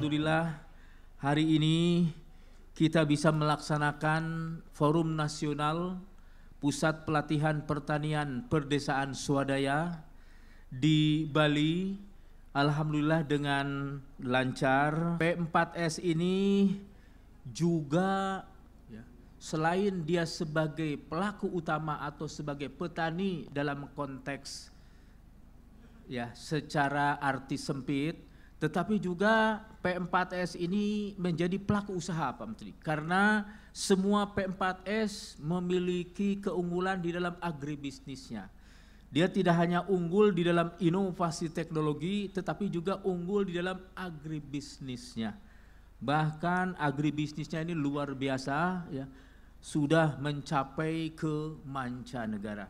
Alhamdulillah hari ini kita bisa melaksanakan forum nasional Pusat Pelatihan Pertanian Perdesaan Swadaya di Bali. Alhamdulillah dengan lancar. P4S ini juga ya, selain dia sebagai pelaku utama atau sebagai petani dalam konteks ya secara arti sempit tetapi juga P4S ini menjadi pelaku usaha Pak Menteri. Karena semua P4S memiliki keunggulan di dalam agribisnisnya. Dia tidak hanya unggul di dalam inovasi teknologi, tetapi juga unggul di dalam agribisnisnya. Bahkan agribisnisnya ini luar biasa, ya, sudah mencapai ke mancanegara.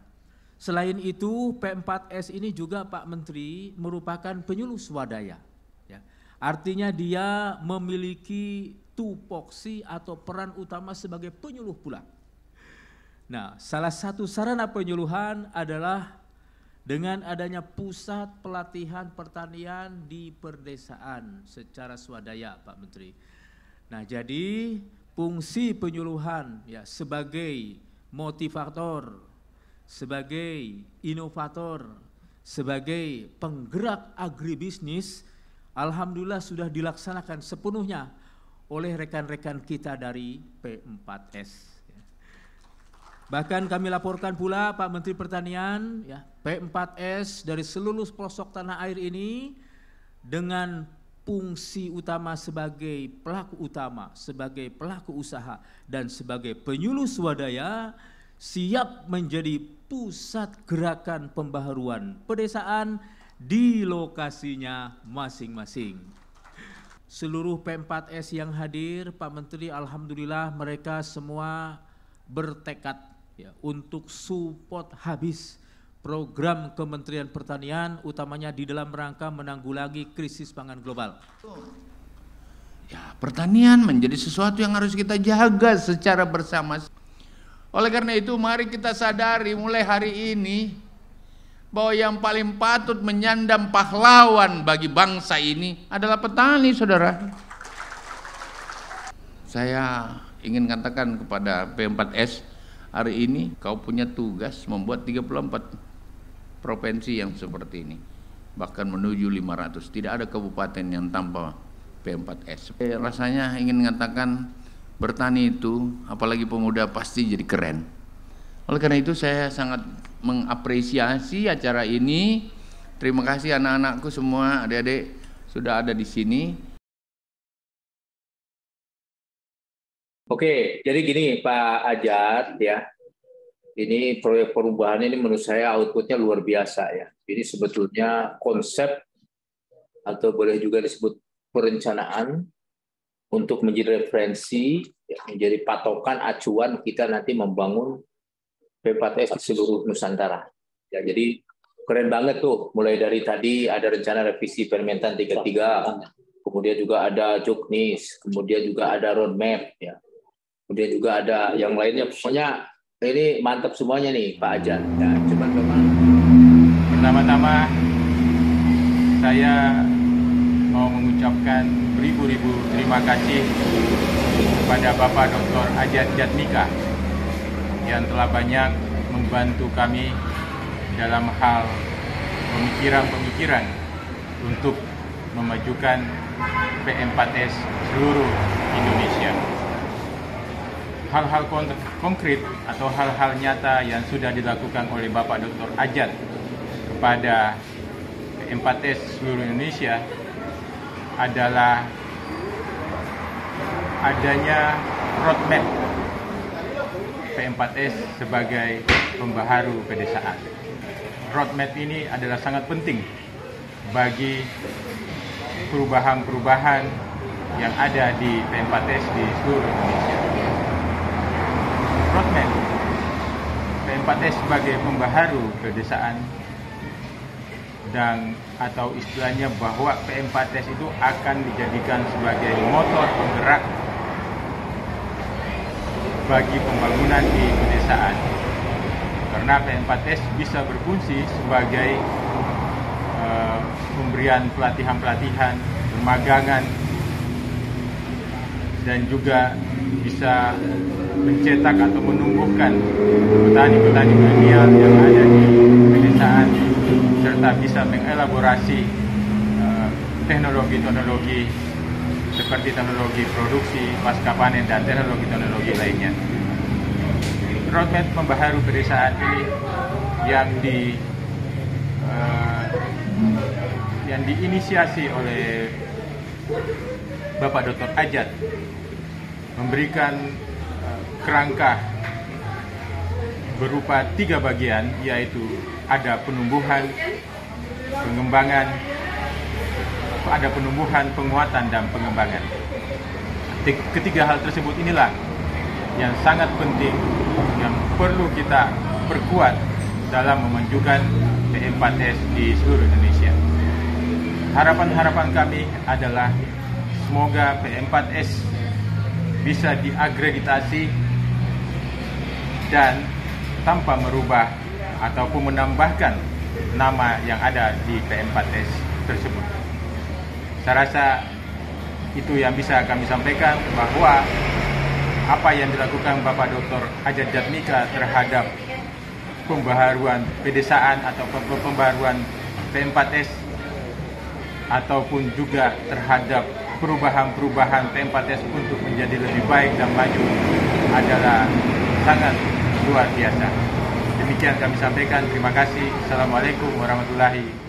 Selain itu, P4S ini juga Pak Menteri merupakan penyuluh swadaya Artinya dia memiliki tupoksi atau peran utama sebagai penyuluh pula. Nah, salah satu sarana penyuluhan adalah dengan adanya pusat pelatihan pertanian di perdesaan secara swadaya, Pak Menteri. Nah, jadi fungsi penyuluhan ya sebagai motivator, sebagai inovator, sebagai penggerak agribisnis Alhamdulillah sudah dilaksanakan sepenuhnya oleh rekan-rekan kita dari P4S. Bahkan kami laporkan pula Pak Menteri Pertanian, ya, P4S dari seluruh pelosok tanah air ini dengan fungsi utama sebagai pelaku utama, sebagai pelaku usaha dan sebagai penyuluh swadaya siap menjadi pusat gerakan pembaharuan pedesaan di lokasinya masing-masing. Seluruh P4S yang hadir, Pak Menteri, Alhamdulillah mereka semua bertekad ya, untuk support habis program Kementerian Pertanian, utamanya di dalam rangka menanggulangi krisis pangan global. Ya, pertanian menjadi sesuatu yang harus kita jaga secara bersama. Oleh karena itu, mari kita sadari mulai hari ini bahwa yang paling patut menyandang pahlawan bagi bangsa ini adalah petani, saudara. Saya ingin katakan kepada P4S hari ini kau punya tugas membuat 34 provinsi yang seperti ini bahkan menuju 500 tidak ada kabupaten yang tanpa P4S eh, rasanya ingin mengatakan bertani itu apalagi pemuda pasti jadi keren oleh karena itu saya sangat mengapresiasi acara ini. Terima kasih anak-anakku semua, adik-adik sudah ada di sini. Oke, jadi gini Pak Ajat ya. Ini proyek perubahan ini menurut saya outputnya luar biasa ya. Ini sebetulnya konsep atau boleh juga disebut perencanaan untuk menjadi referensi, ya, menjadi patokan acuan kita nanti membangun P4S di seluruh Nusantara. Ya, jadi keren banget tuh. Mulai dari tadi ada rencana revisi Permentan 33, kemudian juga ada juknis, kemudian juga ada roadmap, ya. Kemudian juga ada yang lainnya. Pokoknya ini mantap semuanya nih Pak Ajan. Ya, coba memang. Pertama-tama saya mau mengucapkan beribu-ribu terima kasih kepada Bapak Dr. Ajat Jatmika yang telah banyak membantu kami dalam hal pemikiran-pemikiran untuk memajukan PM4S seluruh Indonesia. Hal-hal konkret atau hal-hal nyata yang sudah dilakukan oleh Bapak Dr. Ajat kepada PM4S seluruh Indonesia adalah adanya roadmap P4S sebagai pembaharu pedesaan. Roadmap ini adalah sangat penting bagi perubahan-perubahan yang ada di P4S di seluruh Indonesia. Roadmap P4S sebagai pembaharu pedesaan dan atau istilahnya bahwa P4S itu akan dijadikan sebagai motor penggerak bagi pembangunan di pedesaan. Karena P4S bisa berfungsi sebagai uh, pemberian pelatihan-pelatihan, pemagangan dan juga bisa mencetak atau menumbuhkan petani-petani milenial yang ada di pedesaan serta bisa mengelaborasi uh, teknologi-teknologi seperti teknologi produksi pasca panen dan teknologi-teknologi lainnya. Roadmap pembaharu pedesaan ini yang di uh, yang diinisiasi oleh Bapak Dr. Ajat memberikan uh, kerangka berupa tiga bagian yaitu ada penumbuhan, pengembangan, ada penumbuhan, penguatan dan pengembangan. Ketiga hal tersebut inilah yang sangat penting yang perlu kita perkuat dalam memajukan P4S di seluruh Indonesia. Harapan-harapan kami adalah semoga P4S bisa diagregitasi dan tanpa merubah ataupun menambahkan nama yang ada di P4S tersebut. Saya rasa itu yang bisa kami sampaikan bahwa apa yang dilakukan Bapak Dr. Ajat Jatmika terhadap pembaharuan pedesaan atau pembaharuan P4S ataupun juga terhadap perubahan-perubahan P4S untuk menjadi lebih baik dan maju adalah sangat luar biasa. Demikian kami sampaikan. Terima kasih. Assalamualaikum warahmatullahi